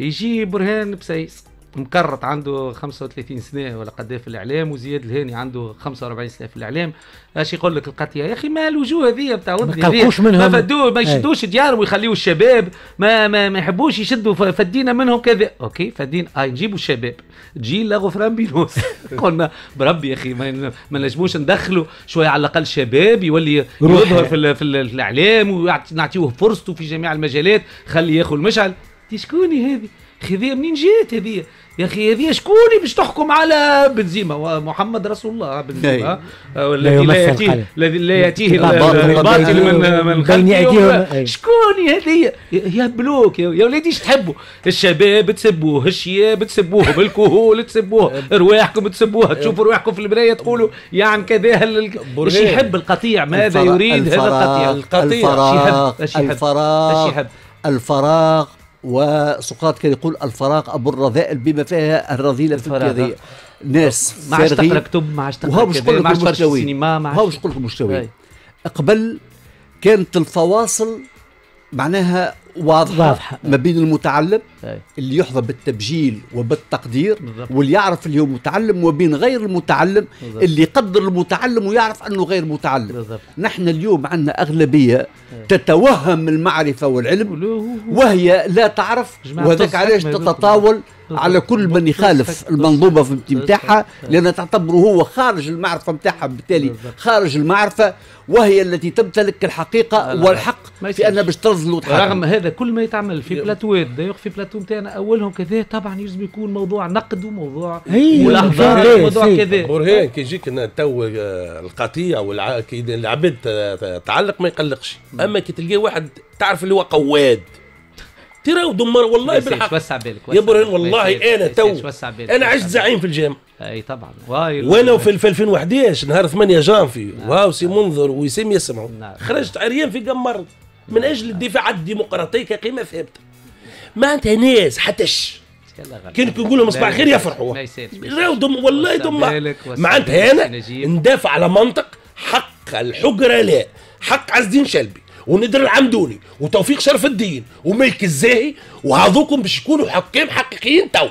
Speaker 2: يجي برهان بسيس. مكرط عنده 35 سنة ولا قد في الإعلام وزياد الهاني عنده 45 سنة في الإعلام اش يقول لك القطيع يا أخي ما الوجوه هذه بتاع ودني هذه؟
Speaker 6: قلقوش منهم.
Speaker 2: ما ما
Speaker 6: أي.
Speaker 2: يشدوش ديارهم ويخليوا الشباب ما ما, ما يحبوش يشدوا فدينا منهم كذا أوكي فدينا هاي نجيبوا الشباب تجي لا غفران بينوس قلنا بربي يا أخي ما, ما نجموش ندخلوا شوية على الأقل شباب يولي. يظهر في, ال- في, ال- في الإعلام ونعطيوه فرصته في جميع المجالات خلي ياخذ المشعل دي شكوني هذه هذه منين جات هذه؟ يا أخي هذه شكوني باش تحكم على بنزيما؟ ومحمد رسول الله بنزيما. آه، الذي لا ياتيه. الذي لا
Speaker 5: يأتيه
Speaker 2: الباطل من من خلفه. شكوني هذه؟ يا بلوك يا ولادي إيش تحبوا؟ الشباب تسبوه الشياب تسبوه بالكهول تسبوه أرواحكم تسبوها تشوفوا رواحكم في المرايه تقولوا يعني كذا هل-
Speaker 4: إيش.
Speaker 2: يحب القطيع؟ ماذا يريد هذا القطيع؟ القطيع.
Speaker 5: الفراغ
Speaker 2: يحب؟
Speaker 5: الفراغ وسقراط كان يقول الفراغ أبو الرذائل بما فيها الرذيلة في ناس
Speaker 2: ما عادش
Speaker 5: تقرأ
Speaker 2: كتب ما عادش
Speaker 5: تقرأ
Speaker 2: ما عادش تفرج السينما ما عادش
Speaker 5: نقول لكم مستويين. قبل كانت الفواصل معناها واضحة,
Speaker 6: واضحة.
Speaker 5: ما بين المتعلم
Speaker 2: أي.
Speaker 5: اللي يحظى بالتبجيل وبالتقدير
Speaker 2: بالضبط.
Speaker 5: واللي يعرف اللي هو متعلم وبين غير المتعلم
Speaker 2: بالضبط.
Speaker 5: اللي يقدر المتعلم ويعرف أنه غير متعلم
Speaker 2: بالضبط
Speaker 5: نحن اليوم عندنا أغلبية تتوهم المعرفة والعلم وهي لا تعرف وهذاك علاش. تتطاول. على كل من يخالف
Speaker 2: المنظومة
Speaker 5: نتاعها. لأن تعتبره هو خارج المعرفة نتاعها بالتالي. خارج المعرفة وهي التي تمتلك
Speaker 2: الحقيقة.
Speaker 5: والحق في
Speaker 2: أنها.
Speaker 5: باش ترزل
Speaker 2: رغم هذا كل ما يتعمل في بلاتوات d'ailleurs في بلاتو نتاعنا أولهم كذا طبعا يلزم يكون موضوع نقد وموضوع ملاحظات
Speaker 6: سي-
Speaker 2: وموضوع. كذا.
Speaker 4: برهان كي يجيك إن تو آه، القطيع والع... كي العباد ت- تعلق ما يقلقش. أما كي تلقى واحد تعرف اللي هو قواد ترى دمر والله بالحق.
Speaker 2: وسع بالك
Speaker 4: يا برهان. والله
Speaker 2: أنا
Speaker 4: تو
Speaker 2: أنا
Speaker 4: عشت. زعيم في الجامعة.
Speaker 2: أي طبعا.
Speaker 4: وأنا في في 2011 نهار 8 جانفي وهاو سي منظر وسيم يسمعوا
Speaker 2: نعم.
Speaker 4: خرجت عريان في قمر. من أجل الدفاع عن الديمقراطيه كقيمة ثابتة. معناتها ناس حتش. كان كي يقولوا مصباح خير يفرحوا.
Speaker 2: ما
Speaker 4: راهو دم والله دم
Speaker 2: بالك،
Speaker 4: أنا
Speaker 2: نجيب.
Speaker 4: ندافع على منطق حق الحجرة لا. حق عز الدين شلبي. وندر العمدوني وتوفيق شرف الدين. وملك الزاهي. وهذوكم باش يكونوا حكام حقيقيين تو.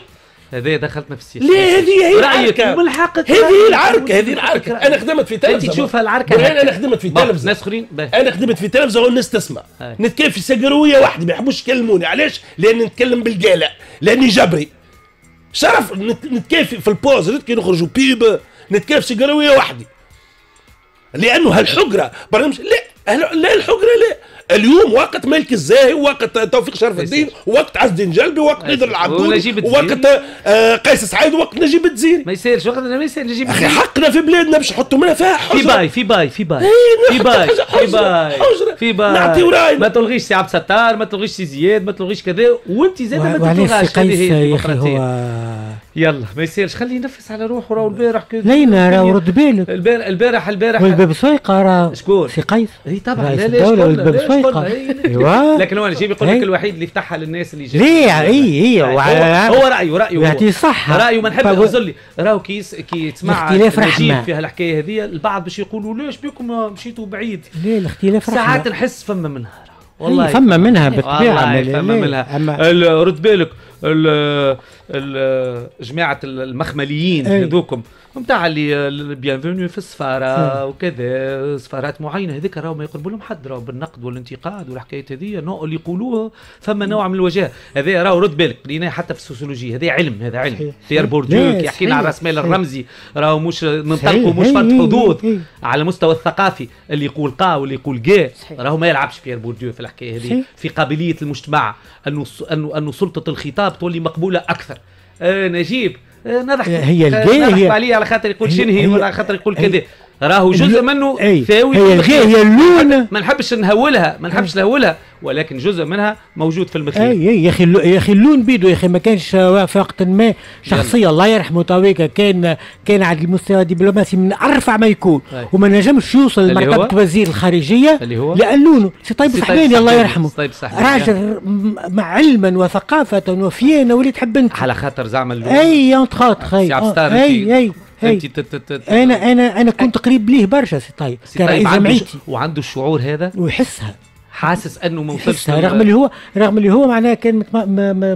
Speaker 2: هذا دخلتنا في السياسة.
Speaker 4: ليه هذه هي العركة.
Speaker 2: من حقك
Speaker 4: هذه العركة هذه العركة. أنا خدمت في
Speaker 2: انت
Speaker 4: تلفزة.
Speaker 2: تشوفها العركه.
Speaker 4: أنا خدمت في تلفزة.
Speaker 2: ناس آخرين.
Speaker 4: أنا خدمت في تلفزة والناس تسمع. نتكلم في سجرويه واحدة ما يحبوش يكلموني. علاش؟ لأن نتكلم بالقالة لأني جبري. شرف نت- نتكلم في ال pause كي نخرجوا pub. نتكلم في سجرويه واحدة. لأنه هالحجره برنامج لا لا الحجره لا. اليوم وقت ملك الزاهي وقت توفيق شرف الدين وقت عز الدين جلبي وقت
Speaker 2: ونجيب التزيري.
Speaker 4: وقت قيس سعيد وقت نجيب التزيري
Speaker 2: ما يصيرش وقتنا ما يصير نجيب
Speaker 4: أخي حقنا في بلادنا باش نحطوا منها فيها
Speaker 2: في
Speaker 4: حجره
Speaker 2: باي في باي في باي.
Speaker 4: إيه،
Speaker 2: في باي في باي. في باي.
Speaker 4: نعطيو راينا.
Speaker 2: ما تلغيش سي عبد الستار ما تلغيش سي زياد ما تلغيش كذا. وانت زاد ما تلغاش
Speaker 6: في
Speaker 2: هذه هي الديمقراطية.
Speaker 6: هو
Speaker 2: يلا ما يصيرش. خليه ينفس على روحه راهو البارح
Speaker 6: لينا راه رد بالك.
Speaker 2: البارح البارح البارح
Speaker 6: والباب سويقه راه
Speaker 2: شكون؟
Speaker 6: سي قيس
Speaker 2: إي طبعا. لا لا
Speaker 6: الدولة والباب
Speaker 2: إي،
Speaker 6: ايوا
Speaker 2: لكن هو نجيب يقول لك. الوحيد اللي فتحها للناس اللي جاي
Speaker 6: ليه إي إي
Speaker 2: هو, رايه رأيه هو.
Speaker 6: يعطي صح
Speaker 2: رأيه ما نحب لي. راهو كي كي تسمع
Speaker 6: الاختلاف
Speaker 2: نجيب
Speaker 6: رحمة.
Speaker 2: فيها الحكاية هذه البعض باش يقولوا ليش بكم مشيتوا بعيد؟
Speaker 6: ليه الاختلاف رحمة.
Speaker 2: ساعات نحس فما منها.
Speaker 6: والله فما منها بالطبيعه ما-
Speaker 2: فما؟ منها. رد بالك. ال- ال- جماعة المخمليين. هذوكم نتاع اللي bienvenus في السفارة وكذا سفارات معينة هذيك راهو ما يقربوا لهم حد راهو بالنقد والانتقاد والحكايه هذه نوع اللي يقولوه ثم نوع من الوجاه هذا راهو رد بالك قريناه حتى في السوسيولوجيا هذا علم هذا علم. بيير بورديو كي يحكينا على. راس مال. الرمزي راهو مش ننطلقوا. مش فرد
Speaker 6: هي.
Speaker 2: على المستوى الثقافي اللي يقول قا واللي يقول جا. راهو ما يلعبش بيير بورديو في الحكاية هذه. في قابلية المجتمع أنه أنه سلطة الخطاب تولي مقبولة أكثر. آه نجيب. آه نضحك.
Speaker 6: هي الجاي
Speaker 2: نضحك
Speaker 6: هي-
Speaker 2: عليه على خاطر يقول
Speaker 6: هي-
Speaker 2: شنهي
Speaker 6: هي-
Speaker 2: ولا على خاطر يقول كذا. راهو جزء منه
Speaker 6: أي.
Speaker 2: ثاوي
Speaker 6: هي الغاء هي اللون.
Speaker 2: ما نحبش نهولها ما نحبش نهولها ولكن جزء منها موجود في المثيل
Speaker 6: اي أي. يا أخي يا أخي اللون بيدو يا أخي ما كانش في وقت ما. شخصيه الله يرحمه تويكا كان كان على المستوى الدبلوماسي من أرفع ما يكون.
Speaker 2: أي.
Speaker 6: وما نجمش يوصل لمرتبه؟ وزير الخارجية
Speaker 2: اللي هو؟
Speaker 6: لأن لونه. سي طيب
Speaker 2: طيب
Speaker 6: الصحباني الله يرحمه.
Speaker 2: طيب.
Speaker 6: راجل مع علما وثقافة وفيانة. ولي تحب انت
Speaker 2: على خاطر زعما اللون.
Speaker 6: أي خاطر
Speaker 2: الستار،
Speaker 6: أي
Speaker 2: أي. تت-
Speaker 6: أنا أنا أنا كنت قريب ليه برشا سي طيب
Speaker 2: سي طيب
Speaker 6: كرئيس جمعيتي
Speaker 2: وعنده الشعور هذا؟
Speaker 6: ويحسها.
Speaker 2: حاسس إنه ما وصلش
Speaker 6: رغم اللي هو رغم اللي هو معناها كان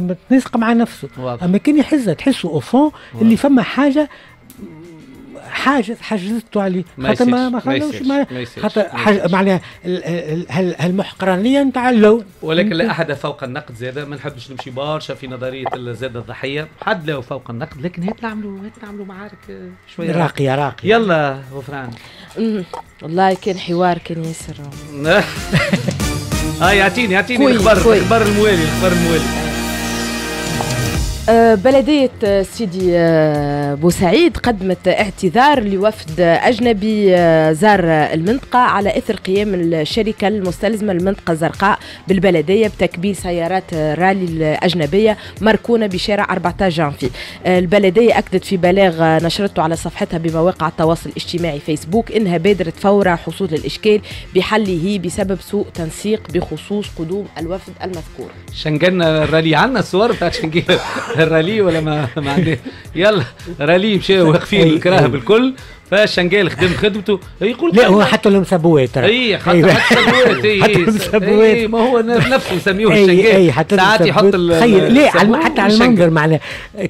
Speaker 6: متناسقه مع نفسه.
Speaker 2: واضح.
Speaker 6: أما كان يحسها تحسه au fond اللي فما حاجة حاجة حجزته عليه
Speaker 2: ما
Speaker 6: خاطر ما
Speaker 2: يصيرش،
Speaker 6: ما خلوش
Speaker 2: يصيرش،
Speaker 6: ما خاطر. معناها ال- ال- هال- هالمحقرانيه نتاع اللون.
Speaker 2: ولكن لا أحد فوق النقد زاد ما نحبش نمشي برشا في نظرية زاد الضحية. حد له فوق النقد لكن هات نعملوا هات نعملوا معارك آه، شوية.
Speaker 6: راقية راقية.
Speaker 2: يلا غفران.
Speaker 8: والله كان حوار كان ياسر.
Speaker 2: هاي يعطيني يعطيني الاخبار. الاخبار الموالي الاخبار الموالي.
Speaker 8: بلدية آه، سيدي آه، بوسعيد قدمت اعتذار لوفد أجنبي زار المنطقة على إثر قيام الشركة المستلزمة المنطقة الزرقاء بالبلدية بتكبير سيارات رالي الأجنبية مركونة بشارع 14 جانفي. البلدية أكدت في بلاغ نشرته على صفحتها بمواقع التواصل الاجتماعي فيسبوك إنها بادرت فور حصول الإشكال بحله بسبب سوء تنسيق بخصوص قدوم الوفد المذكور.
Speaker 2: شنقلنا الرالي عندنا الصور بتاعت شنقل الرالي ولا ما ما عندنا يلا رالي مشاو واقفين الكراهب. الكل فالشنقال خدم خدمته. يقول
Speaker 6: لا هو حتى لهم سبوات ترى.
Speaker 2: اي حتى
Speaker 6: أيوة.
Speaker 2: حتى سبوات اي. إي، ما هو نفسه يسميوه الشنقال
Speaker 6: اي حتى
Speaker 2: ساعات. يحط
Speaker 6: تخيل. لا حتى على. المنظر معناه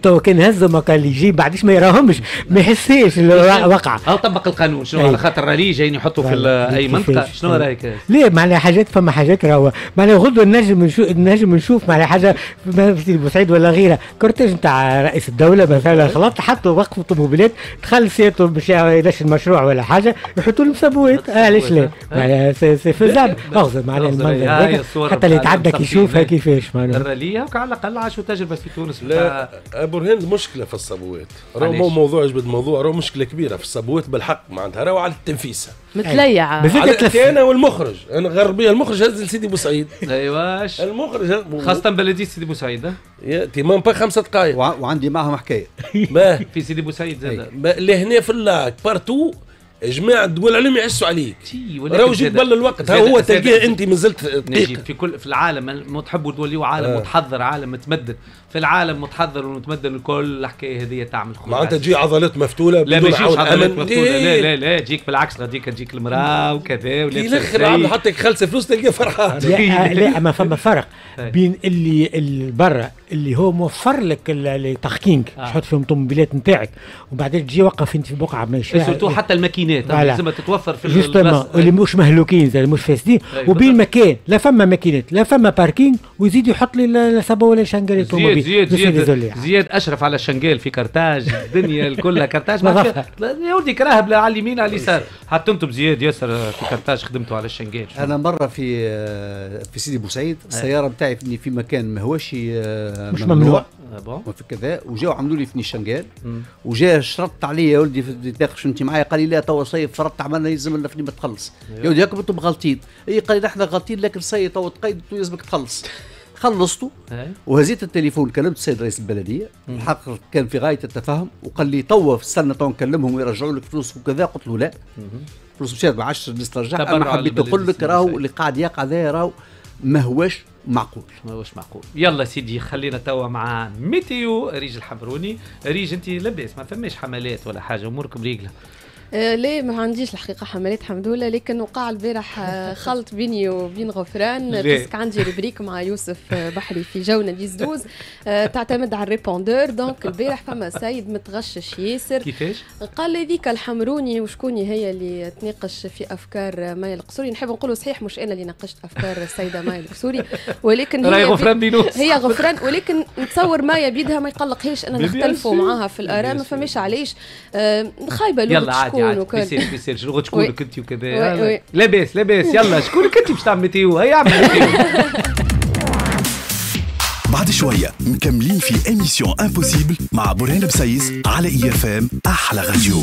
Speaker 6: تو كان ما كان يجي بعدش ما يراهمش. ما يحسش اللي وقع.
Speaker 2: أو طبق القانون. شنو. على خاطر الرالي جايين يحطوا في أي
Speaker 6: منطقة.
Speaker 2: شنو. رايك
Speaker 6: ليه؟ معناها حاجات فما حاجات راهو. معناها غدوة نجم نشوف نجم نشوف معناها حاجة ما في بوسعيد ولا غيرها. كورتيج نتاع رئيس الدولة مثلا خلاص حطوا وقفوا طوموبيلات دخل سيرته يدش المشروع ولا حاجة يحطوا لهم سبوات آه، علاش لا. معناها سي سي فيزابل اغزر معناها المنظر حتى اللي يتعدى يشوفها. كيفاش معناها.
Speaker 2: الرالية على الأقل عاشوا تجربه في تونس.
Speaker 4: لا أبو رهان المشكلة في الصبوات راهو؟ مو موضوع جبد موضوع راهو مشكلة كبيرة في الصبوات بالحق معناتها راهو على التنفيسه
Speaker 8: متليعة
Speaker 6: بالذات
Speaker 4: على
Speaker 6: تلف
Speaker 4: أنا والمخرج. أنا غربية المخرج هز لسيدي بوسعيد
Speaker 2: ايواش
Speaker 4: المخرج
Speaker 2: خاصة بلديه سيدي بوسعيد ها؟
Speaker 4: يأتي ما با خمسة دقائق
Speaker 5: وع- وعندي معهم حكاية.
Speaker 4: ما؟
Speaker 2: في سيدي بوسعيد زاد.
Speaker 4: لهنا في اللاك. بارتو جماعة الدول العلوم يحسوا عليك راهو جيت بل الوقت ها هو تلقاه أنت مازلت
Speaker 2: نجي
Speaker 4: دقيقة
Speaker 2: في كل في العالم ما تحبوا توليوا عالم
Speaker 4: آه.
Speaker 2: متحضر عالم متمدن في العالم متحضر ومتمدن الكل الحكاية هذه تعمل خوف
Speaker 4: معناتها. تجي عضلات مفتولة
Speaker 2: لا ما
Speaker 4: عون
Speaker 2: عضلات
Speaker 4: أمن
Speaker 2: مفتوحه لا؟ لا لا تجيك بالعكس غاديك تجيك المرأة وكذا
Speaker 4: في
Speaker 2: ولابسه
Speaker 4: الآخر
Speaker 2: الزي.
Speaker 4: حتى خلص فلوس تلقاه فرحان
Speaker 6: لا لا اما فما فرق
Speaker 2: أي.
Speaker 6: بين اللي اللي برا اللي هو موفر لك ال- ال parking
Speaker 2: آه.
Speaker 6: تحط فيهم الطوموبيلات نتاعك وبعدين تجي وقف انت في بقعة ماشيه
Speaker 2: surtout حتى الماكينات. لازم تتوفر في justement.
Speaker 6: اللي مش مهلوكين زي مش فاسدين
Speaker 2: أي
Speaker 6: وبين. مكان لا فما ماكينات لا فما parking ويزيد يحط لي sabot ولا شنقري
Speaker 2: زياد
Speaker 6: طوموبيل
Speaker 2: زياد زياد
Speaker 6: désolé.
Speaker 2: زياد أشرف على الشنقال في كرتاج الدنيا كلها كرتاج يا ولدي كراهب لا على اليمين على اليسار حتى أنتم بزياد ياسر في كرتاج خدمتوا على الشنقال
Speaker 5: أنا مرة في آه، في سيدي بوسعيد السيارة بتاعي فيني في مكان ما هوش آه،
Speaker 6: مش ممنوع.
Speaker 2: آه،
Speaker 5: كذا وجاوا عملوا لي فيني شنقال
Speaker 2: مم.
Speaker 5: وجا شرطت عليا يا ولدي في- تاخذ انت معايا. قال لي لا توا صيف فرطت عملنا يلزم لنا فيني ما تخلص. يا ولدي هاكم أنتم غالطين إي قال لي إحنا غالطين لكن صي توا تقيد يلزمك تخلص. خلصته. وهزيت التليفون كلمت السيد رئيس البلدية. الحق كان في غاية التفاهم. وقال لي توا في السنة توا نكلمهم ويرجعوا لك فلوس وكذا. قلت له لا. فلوس مشات ب 10 الناس ترجع.
Speaker 2: تبرع
Speaker 5: أنا حبيت نقول لك راهو. اللي قاعد يقع ذا راهو ما هوش معقول.
Speaker 2: ما هوش معقول. يلا سيدي خلينا توا مع météo ريم الحمروني ريم انت لاباس ما فماش حملات ولا حاجة امورك بريقله
Speaker 8: آه ليه ما عنديش الحقيقة حملات حمد لله لكن وقع البارح آه، خلط بيني وبين غفران؟
Speaker 2: parce
Speaker 8: que عندي rubrique مع يوسف آه، بحري في جونا آه تعتمد على ال répondeur donc البارح فما سيد متغشش ياسر
Speaker 2: كيفاش؟
Speaker 8: قال لي ذيك الحمروني وشكوني هي اللي تناقش في أفكار مايا القصوري نحب نقولوا صحيح مش أنا اللي ناقشت أفكار السيده مايا القصوري ولكن هي
Speaker 2: غفران بينوس
Speaker 8: هي غفران ولكن نتصور مايا بيدها ما يقلقهاش ان نختلفوا. معاها في الآراء ما. فماش علاش آه، خايبة
Speaker 2: يلا
Speaker 8: وكل
Speaker 2: بيصير بيصير شنو شكونك انت وكذا. لاباس لاباس. يلا شكونك انت باش تعمل météo؟ هيا اعمل météo.
Speaker 1: بعد شوية مكملين في émission impossible مع بورهان بسايس على IFM أحلى راديو.